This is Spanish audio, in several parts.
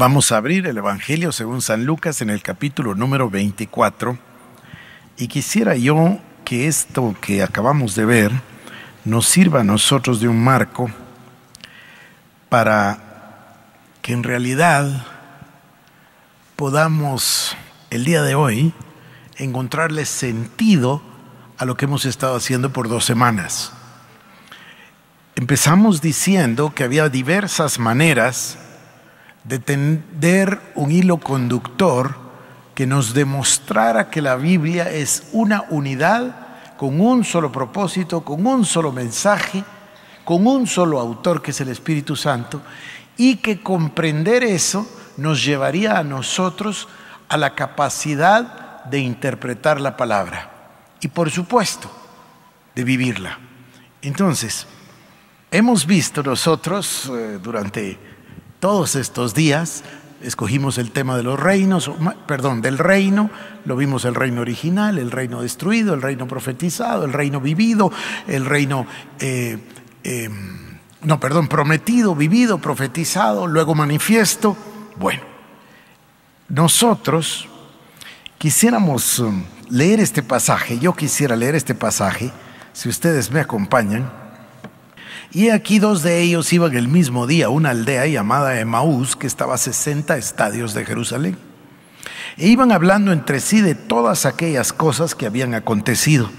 Vamos a abrir el Evangelio según San Lucas en el capítulo número 24 y quisiera yo que esto que acabamos de ver nos sirva a nosotros de un marco para que en realidad podamos el día de hoy encontrarle sentido a lo que hemos estado haciendo por dos semanas. Empezamos diciendo que había diversas maneras de tender un hilo conductor que nos demostrara que la Biblia es una unidad con un solo propósito, con un solo mensaje, con un solo autor que es el Espíritu Santo, y que comprender eso nos llevaría a nosotros a la capacidad de interpretar la palabra y por supuesto de vivirla. Entonces, hemos visto nosotros eh, durante todos estos días, escogimos el tema de los reinos, perdón, del reino, lo vimos el reino original, el reino destruido, el reino profetizado, el reino vivido, el reino, eh, em, no, perdón, prometido, vivido, profetizado, luego manifiesto. Bueno, nosotros quisiéramos um, leer este pasaje, yo quisiera leer este pasaje, si ustedes me acompañan. Y aquí dos de ellos iban el mismo día a una aldea llamada Emaús, que estaba a 60 estadios de Jerusalén. E iban hablando entre sí de todas aquellas cosas que habían acontecido.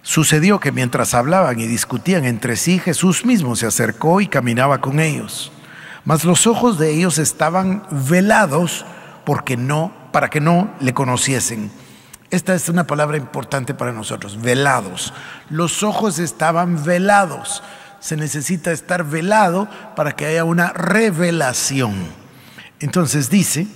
Sucedió que mientras hablaban y discutían entre sí, Jesús mismo se acercó y caminaba con ellos. Mas los ojos de ellos estaban velados porque no, para que no le conociesen. Esta es una palabra importante para nosotros, velados. Los ojos estaban velados. Se necesita estar velado para que haya una revelación. Entonces dice,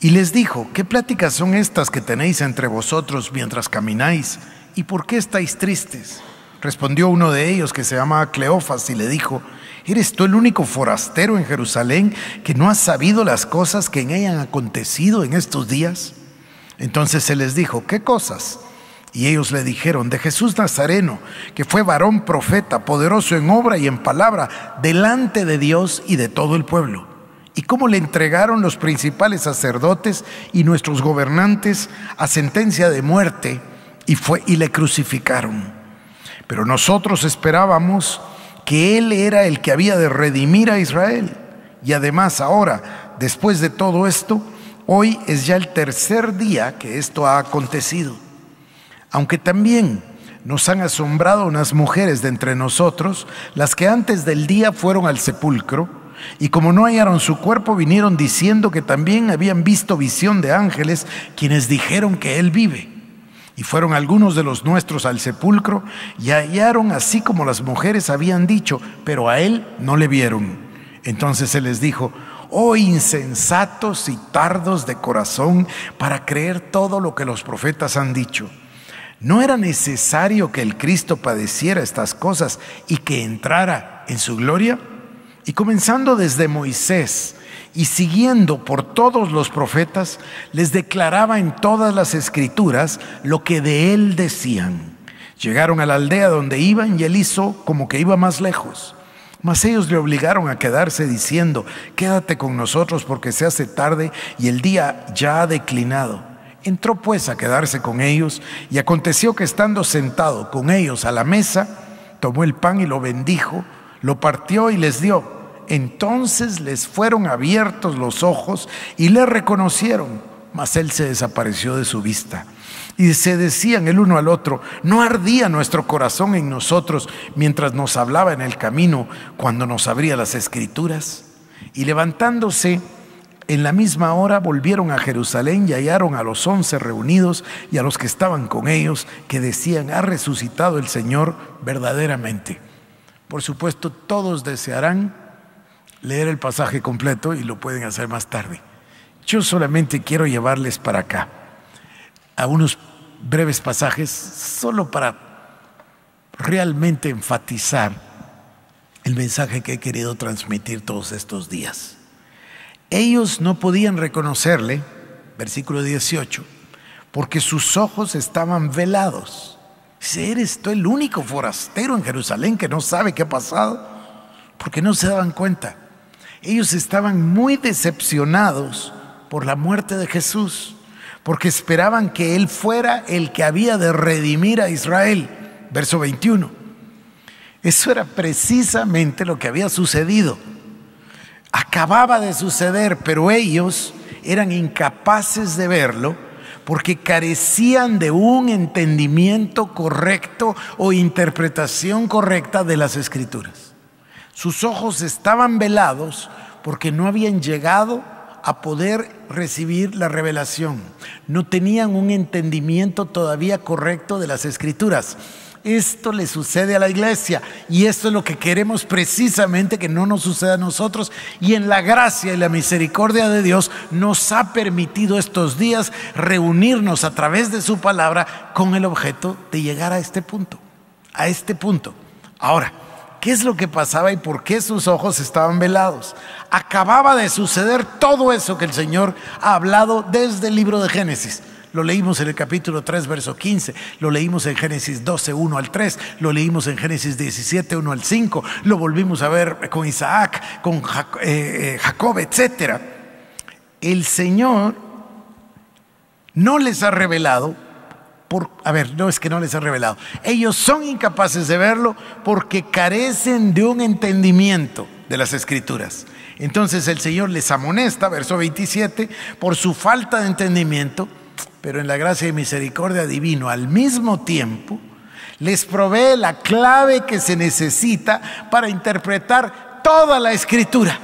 y les dijo, ¿qué pláticas son estas que tenéis entre vosotros mientras camináis? ¿Y por qué estáis tristes? Respondió uno de ellos que se llamaba Cleofas y le dijo, ¿eres tú el único forastero en Jerusalén que no has sabido las cosas que en ella han acontecido en estos días? Entonces se les dijo, ¿qué cosas? Y ellos le dijeron, de Jesús Nazareno, que fue varón profeta, poderoso en obra y en palabra, delante de Dios y de todo el pueblo. Y cómo le entregaron los principales sacerdotes y nuestros gobernantes a sentencia de muerte y, fue, y le crucificaron. Pero nosotros esperábamos que Él era el que había de redimir a Israel. Y además ahora, después de todo esto, Hoy es ya el tercer día que esto ha acontecido. Aunque también nos han asombrado unas mujeres de entre nosotros, las que antes del día fueron al sepulcro, y como no hallaron su cuerpo, vinieron diciendo que también habían visto visión de ángeles, quienes dijeron que Él vive. Y fueron algunos de los nuestros al sepulcro y hallaron así como las mujeres habían dicho, pero a Él no le vieron. Entonces se les dijo, oh insensatos y tardos de corazón para creer todo lo que los profetas han dicho. ¿No era necesario que el Cristo padeciera estas cosas y que entrara en su gloria? Y comenzando desde Moisés y siguiendo por todos los profetas, les declaraba en todas las escrituras lo que de él decían. Llegaron a la aldea donde iban y él hizo como que iba más lejos mas ellos le obligaron a quedarse diciendo, quédate con nosotros porque se hace tarde y el día ya ha declinado. Entró pues a quedarse con ellos y aconteció que estando sentado con ellos a la mesa, tomó el pan y lo bendijo, lo partió y les dio. Entonces les fueron abiertos los ojos y le reconocieron, mas él se desapareció de su vista. Y se decían el uno al otro, ¿no ardía nuestro corazón en nosotros mientras nos hablaba en el camino cuando nos abría las escrituras? Y levantándose en la misma hora volvieron a Jerusalén y hallaron a los once reunidos y a los que estaban con ellos que decían, ha resucitado el Señor verdaderamente. Por supuesto, todos desearán leer el pasaje completo y lo pueden hacer más tarde. Yo solamente quiero llevarles para acá a unos breves pasajes solo para realmente enfatizar el mensaje que he querido transmitir todos estos días. Ellos no podían reconocerle, versículo 18, porque sus ojos estaban velados. Si eres tú el único forastero en Jerusalén que no sabe qué ha pasado, porque no se daban cuenta. Ellos estaban muy decepcionados por la muerte de Jesús, porque esperaban que Él fuera el que había de redimir a Israel. Verso 21. Eso era precisamente lo que había sucedido. Acababa de suceder, pero ellos eran incapaces de verlo porque carecían de un entendimiento correcto o interpretación correcta de las escrituras. Sus ojos estaban velados porque no habían llegado a poder recibir la revelación. No tenían un entendimiento todavía correcto de las escrituras. Esto le sucede a la iglesia y esto es lo que queremos precisamente que no nos suceda a nosotros. Y en la gracia y la misericordia de Dios nos ha permitido estos días reunirnos a través de su palabra con el objeto de llegar a este punto, a este punto. Ahora, ¿qué es lo que pasaba y por qué sus ojos estaban velados? Acababa de suceder todo eso que el Señor ha hablado desde el libro de Génesis. Lo leímos en el capítulo 3, verso 15, lo leímos en Génesis 12, 1 al 3, lo leímos en Génesis 17, 1 al 5, lo volvimos a ver con Isaac, con Jacob, eh, eh, Jacob etc. El Señor no les ha revelado, por, a ver, no es que no les ha revelado, ellos son incapaces de verlo porque carecen de un entendimiento de las escrituras. Entonces el Señor les amonesta, verso 27, por su falta de entendimiento pero en la gracia y misericordia divino al mismo tiempo les provee la clave que se necesita para interpretar toda la escritura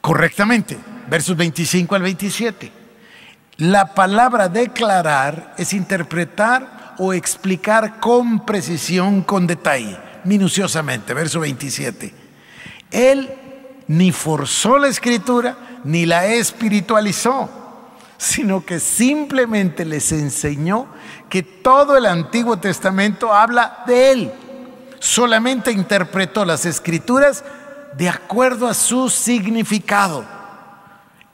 correctamente. Versos 25 al 27. La palabra declarar es interpretar o explicar con precisión, con detalle, minuciosamente. Verso 27. Él ni forzó la escritura ni la espiritualizó sino que simplemente les enseñó que todo el Antiguo Testamento habla de Él. Solamente interpretó las escrituras de acuerdo a su significado.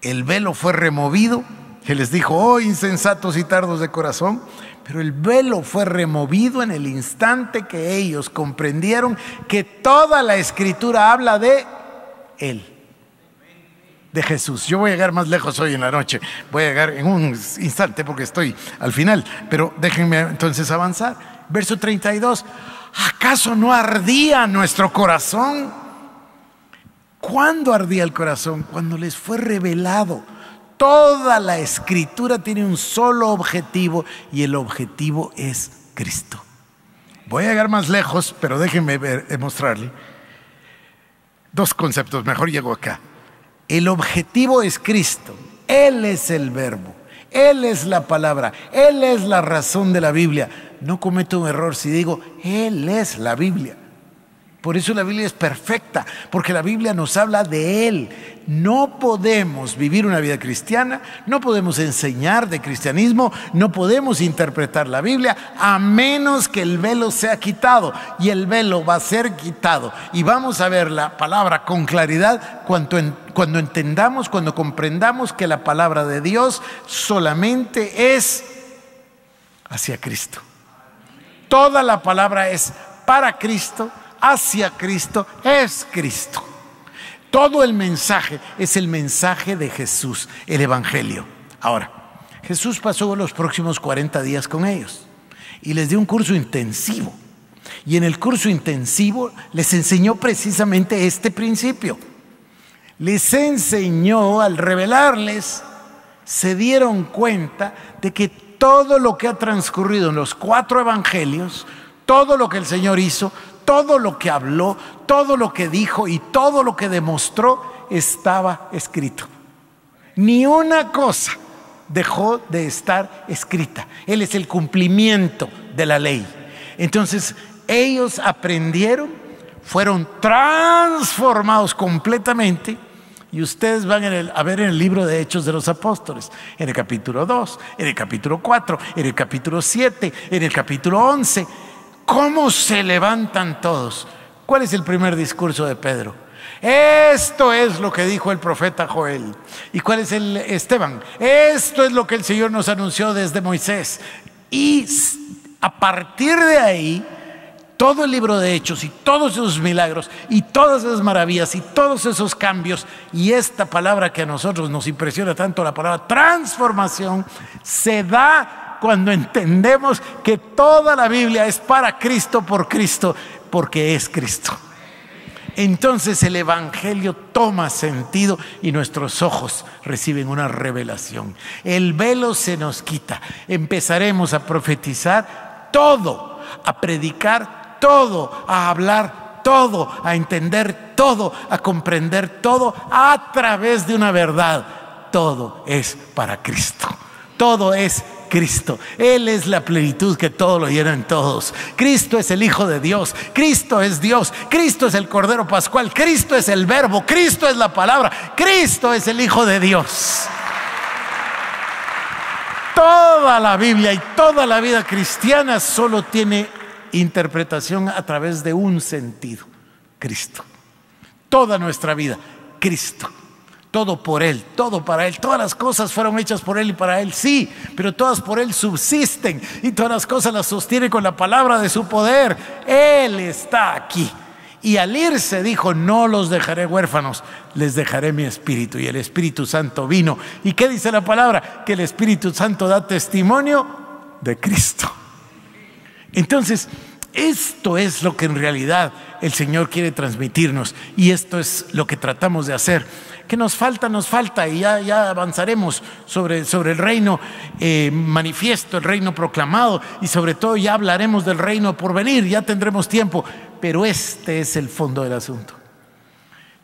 El velo fue removido, que les dijo, oh insensatos y tardos de corazón, pero el velo fue removido en el instante que ellos comprendieron que toda la escritura habla de Él de Jesús. Yo voy a llegar más lejos hoy en la noche. Voy a llegar en un instante porque estoy al final. Pero déjenme entonces avanzar. Verso 32. ¿Acaso no ardía nuestro corazón? ¿Cuándo ardía el corazón? Cuando les fue revelado. Toda la escritura tiene un solo objetivo y el objetivo es Cristo. Voy a llegar más lejos, pero déjenme mostrarle dos conceptos. Mejor llego acá. El objetivo es Cristo. Él es el verbo. Él es la palabra. Él es la razón de la Biblia. No cometo un error si digo, Él es la Biblia. Por eso la Biblia es perfecta, porque la Biblia nos habla de Él. No podemos vivir una vida cristiana, no podemos enseñar de cristianismo, no podemos interpretar la Biblia a menos que el velo sea quitado. Y el velo va a ser quitado. Y vamos a ver la palabra con claridad cuando, cuando entendamos, cuando comprendamos que la palabra de Dios solamente es hacia Cristo. Toda la palabra es para Cristo hacia Cristo es Cristo. Todo el mensaje es el mensaje de Jesús, el Evangelio. Ahora, Jesús pasó los próximos 40 días con ellos y les dio un curso intensivo. Y en el curso intensivo les enseñó precisamente este principio. Les enseñó al revelarles, se dieron cuenta de que todo lo que ha transcurrido en los cuatro evangelios, todo lo que el Señor hizo, todo lo que habló, todo lo que dijo y todo lo que demostró estaba escrito. Ni una cosa dejó de estar escrita. Él es el cumplimiento de la ley. Entonces, ellos aprendieron, fueron transformados completamente. Y ustedes van a ver en el libro de Hechos de los Apóstoles, en el capítulo 2, en el capítulo 4, en el capítulo 7, en el capítulo 11 ¿Cómo se levantan todos? ¿Cuál es el primer discurso de Pedro? Esto es lo que dijo el profeta Joel. ¿Y cuál es el Esteban? Esto es lo que el Señor nos anunció desde Moisés. Y a partir de ahí, todo el libro de Hechos y todos esos milagros y todas esas maravillas y todos esos cambios y esta palabra que a nosotros nos impresiona tanto, la palabra transformación, se da cuando entendemos que toda la Biblia es para Cristo por Cristo, porque es Cristo. Entonces el Evangelio toma sentido y nuestros ojos reciben una revelación. El velo se nos quita. Empezaremos a profetizar todo, a predicar todo, a hablar todo, a entender todo, a comprender todo a través de una verdad. Todo es para Cristo. Todo es Cristo. Él es la plenitud que todo lo llena en todos. Cristo es el Hijo de Dios. Cristo es Dios. Cristo es el Cordero Pascual. Cristo es el Verbo. Cristo es la palabra. Cristo es el Hijo de Dios. Toda la Biblia y toda la vida cristiana solo tiene interpretación a través de un sentido, Cristo. Toda nuestra vida, Cristo. Todo por Él, todo para Él. Todas las cosas fueron hechas por Él y para Él, sí, pero todas por Él subsisten y todas las cosas las sostiene con la palabra de su poder. Él está aquí. Y al irse dijo, no los dejaré huérfanos, les dejaré mi espíritu. Y el Espíritu Santo vino. ¿Y qué dice la palabra? Que el Espíritu Santo da testimonio de Cristo. Entonces, esto es lo que en realidad el Señor quiere transmitirnos y esto es lo que tratamos de hacer. ¿Qué nos falta? Nos falta y ya, ya avanzaremos sobre, sobre el reino eh, manifiesto, el reino proclamado y sobre todo ya hablaremos del reino por venir, ya tendremos tiempo, pero este es el fondo del asunto.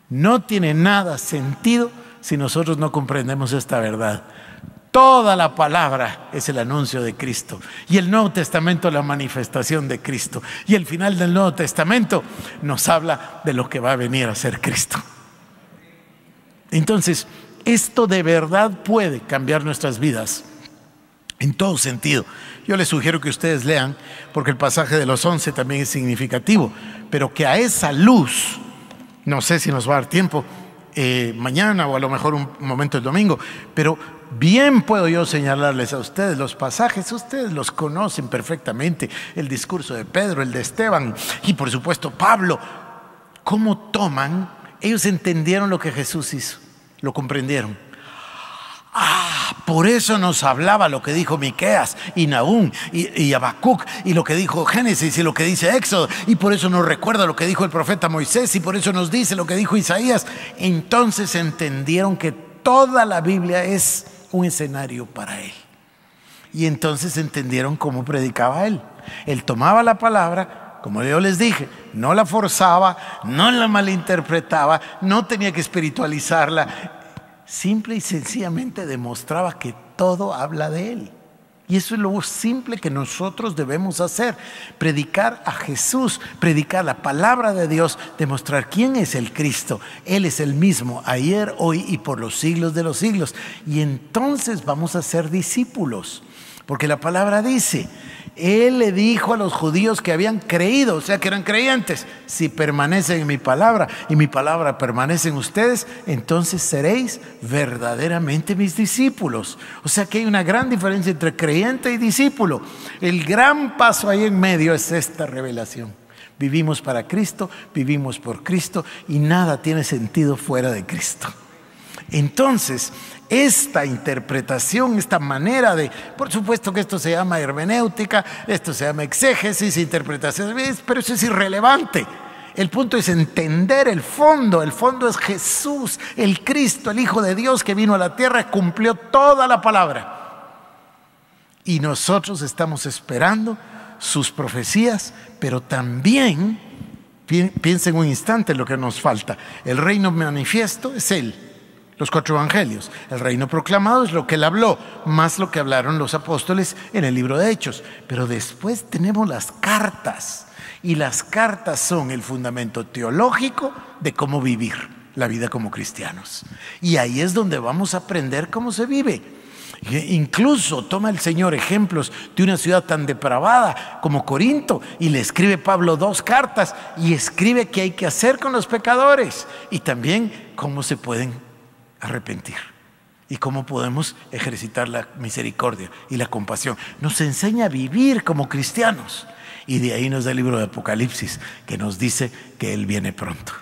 No tiene nada sentido si nosotros no comprendemos esta verdad. Toda la palabra es el anuncio de Cristo. Y el Nuevo Testamento la manifestación de Cristo. Y el final del Nuevo Testamento nos habla de lo que va a venir a ser Cristo. Entonces, esto de verdad puede cambiar nuestras vidas en todo sentido. Yo les sugiero que ustedes lean, porque el pasaje de los once también es significativo, pero que a esa luz, no sé si nos va a dar tiempo, eh, mañana o a lo mejor un momento el domingo, pero bien puedo yo señalarles a ustedes los pasajes, ustedes los conocen perfectamente, el discurso de Pedro, el de Esteban y por supuesto Pablo, cómo toman, ellos entendieron lo que Jesús hizo, lo comprendieron Ah, por eso nos hablaba lo que dijo Miqueas y Nahum y, y y lo que dijo Génesis y lo que dice Éxodo y por eso nos recuerda lo que dijo el profeta Moisés y por eso nos dice lo que dijo Isaías. Entonces entendieron que toda la Biblia es un escenario para él. Y entonces entendieron cómo predicaba él. Él tomaba la palabra, como yo les dije, no la forzaba, no la malinterpretaba, no tenía que espiritualizarla simple y sencillamente demostraba que todo habla de Él. Y eso es lo simple que nosotros debemos hacer, predicar a Jesús, predicar la palabra de Dios, demostrar quién es el Cristo. Él es el mismo, ayer, hoy y por los siglos de los siglos. Y entonces vamos a ser discípulos, porque la palabra dice, él le dijo a los judíos que habían creído, o sea que eran creyentes, si permanecen en mi palabra y mi palabra permanece en ustedes, entonces seréis verdaderamente mis discípulos. O sea que hay una gran diferencia entre creyente y discípulo. El gran paso ahí en medio es esta revelación. Vivimos para Cristo, vivimos por Cristo y nada tiene sentido fuera de Cristo. Entonces, esta interpretación, esta manera de, por supuesto que esto se llama hermenéutica, esto se llama exégesis, interpretación, pero eso es irrelevante. El punto es entender el fondo. El fondo es Jesús, el Cristo, el Hijo de Dios que vino a la tierra, cumplió toda la palabra. Y nosotros estamos esperando sus profecías, pero también, piensen un instante lo que nos falta. El reino manifiesto es Él los cuatro evangelios. El reino proclamado es lo que él habló, más lo que hablaron los apóstoles en el libro de Hechos. Pero después tenemos las cartas. Y las cartas son el fundamento teológico de cómo vivir la vida como cristianos. Y ahí es donde vamos a aprender cómo se vive. Incluso toma el Señor ejemplos de una ciudad tan depravada como Corinto y le escribe Pablo dos cartas y escribe qué hay que hacer con los pecadores y también cómo se pueden arrepentir y cómo podemos ejercitar la misericordia y la compasión. Nos enseña a vivir como cristianos. Y de ahí nos da el libro de Apocalipsis, que nos dice que Él viene pronto.